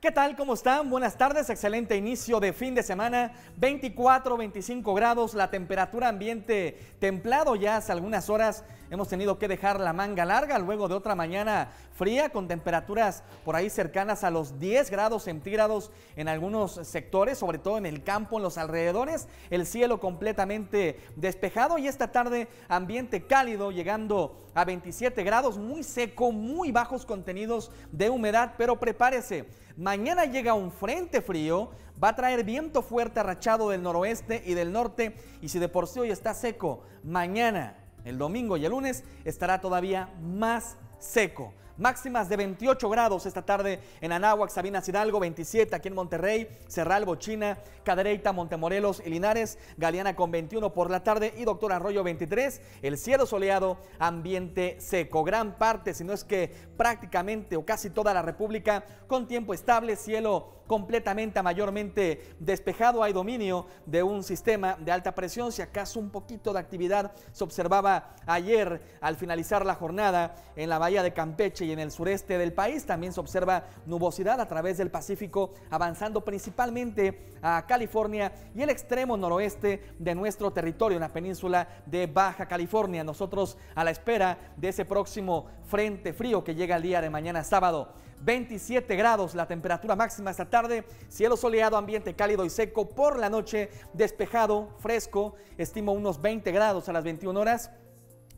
¿Qué tal? ¿Cómo están? Buenas tardes, excelente inicio de fin de semana, 24, 25 grados, la temperatura ambiente templado ya hace algunas horas hemos tenido que dejar la manga larga luego de otra mañana fría con temperaturas por ahí cercanas a los 10 grados centígrados en algunos sectores, sobre todo en el campo, en los alrededores, el cielo completamente despejado y esta tarde ambiente cálido llegando a 27 grados, muy seco, muy bajos contenidos de humedad, pero prepárese. Mañana llega un frente frío, va a traer viento fuerte arrachado del noroeste y del norte y si de por sí hoy está seco, mañana, el domingo y el lunes estará todavía más seco. Máximas de 28 grados esta tarde en Anáhuac, Sabinas Hidalgo, 27 aquí en Monterrey, Cerral, Bochina, Cadereyta, Montemorelos y Linares, Galeana con 21 por la tarde y Doctor Arroyo 23. El cielo soleado, ambiente seco. Gran parte, si no es que prácticamente o casi toda la República con tiempo estable, cielo completamente mayormente despejado. Hay dominio de un sistema de alta presión. Si acaso un poquito de actividad se observaba ayer al finalizar la jornada en la de Campeche y en el sureste del país. También se observa nubosidad a través del Pacífico, avanzando principalmente a California y el extremo noroeste de nuestro territorio, en la península de Baja California. Nosotros a la espera de ese próximo frente frío que llega el día de mañana sábado. 27 grados la temperatura máxima esta tarde, cielo soleado, ambiente cálido y seco por la noche, despejado, fresco, estimo unos 20 grados a las 21 horas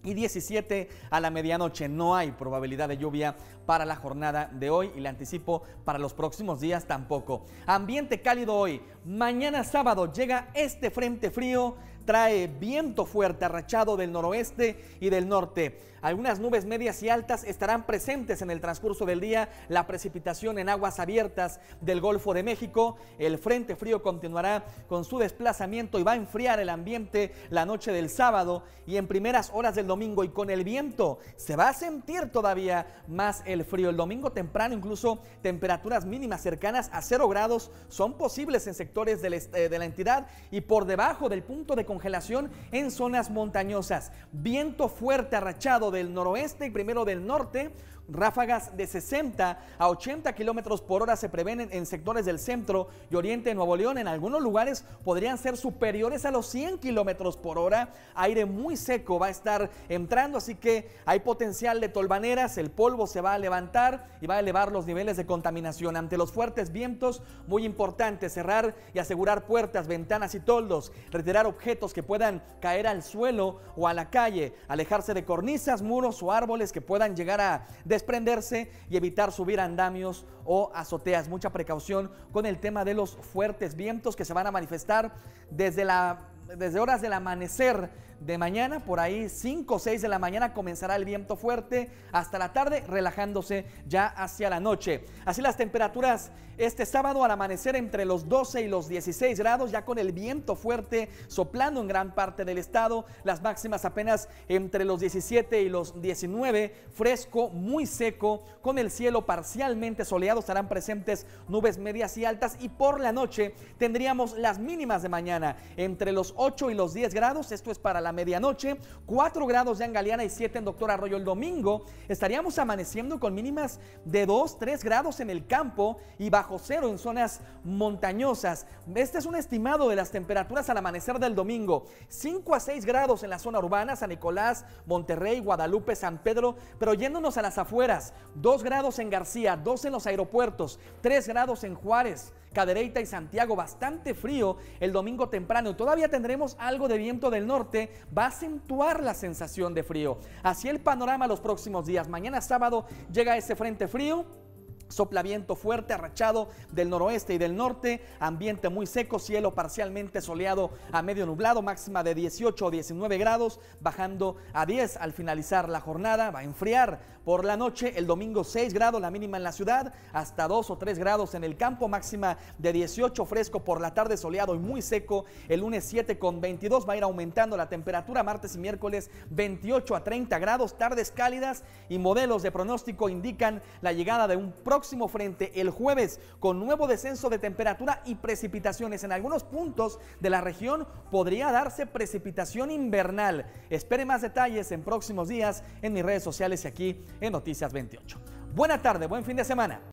y 17 a la medianoche. No hay probabilidad de lluvia para la jornada de hoy y le anticipo para los próximos días tampoco. Ambiente cálido hoy. Mañana sábado llega este frente frío trae viento fuerte arrachado del noroeste y del norte. Algunas nubes medias y altas estarán presentes en el transcurso del día. La precipitación en aguas abiertas del Golfo de México. El frente frío continuará con su desplazamiento y va a enfriar el ambiente la noche del sábado y en primeras horas del domingo. Y con el viento se va a sentir todavía más el frío. El domingo temprano incluso temperaturas mínimas cercanas a 0 grados son posibles en sectores eh, de la entidad y por debajo del punto de congelación en zonas montañosas. Viento fuerte arrachado del noroeste y primero del norte Ráfagas de 60 a 80 kilómetros por hora se prevén en, sectores del centro y oriente de Nuevo León. En algunos lugares podrían ser superiores a los 100 kilómetros por hora. Aire muy seco va a estar entrando, así que hay potencial de tolvaneras. El polvo se va a levantar y va a elevar los niveles de contaminación. Ante los fuertes vientos, muy importante cerrar y asegurar puertas, ventanas y toldos. Retirar objetos que puedan caer al suelo o a la calle. Alejarse de cornisas, muros o árboles que puedan llegar a desprenderse y evitar subir andamios o azoteas. Mucha precaución con el tema de los fuertes vientos que se van a manifestar desde, la, desde horas del amanecer de mañana, por ahí 5 o 6 de la mañana comenzará el viento fuerte hasta la tarde, relajándose ya hacia la noche. Así las temperaturas este sábado al amanecer entre los 12 y los 16 grados, ya con el viento fuerte soplando en gran parte del estado, las máximas apenas entre los 17 y los 19, fresco, muy seco, con el cielo parcialmente soleado, estarán presentes nubes medias y altas y por la noche tendríamos las mínimas de mañana entre los 8 y los 10 grados, esto es para la medianoche, 4 grados ya en Galeana y 7 en Doctor Arroyo el domingo. Estaríamos amaneciendo con mínimas de 2, 3 grados en el campo y bajo cero en zonas montañosas. Este es un estimado de las temperaturas al amanecer del domingo. 5 a 6 grados en la zona urbana, San Nicolás, Monterrey, Guadalupe, San Pedro, pero yéndonos a las afueras, 2 grados en García, 2 en los aeropuertos, 3 grados en Juárez. Cadereyta y Santiago, bastante frío el domingo temprano todavía tendremos algo de viento del norte, va a acentuar la sensación de frío. Así el panorama los próximos días. Mañana sábado llega ese frente frío Sopla viento fuerte, arrachado del noroeste y del norte, ambiente muy seco, cielo parcialmente soleado a medio nublado, máxima de 18 o 19 grados, bajando a 10 al finalizar la jornada, va a enfriar por la noche, el domingo 6 grados la mínima en la ciudad, hasta 2 o 3 grados en el campo, máxima de 18 fresco por la tarde, soleado y muy seco, el lunes 7 con 22 va a ir aumentando la temperatura, martes y miércoles 28 a 30 grados, tardes cálidas y modelos de pronóstico indican la llegada de un próximo próximo frente el jueves con nuevo descenso de temperatura y precipitaciones. En algunos puntos de la región podría darse precipitación invernal. Espere más detalles en próximos días en mis redes sociales y aquí en Noticias 28. Buena tarde, buen fin de semana.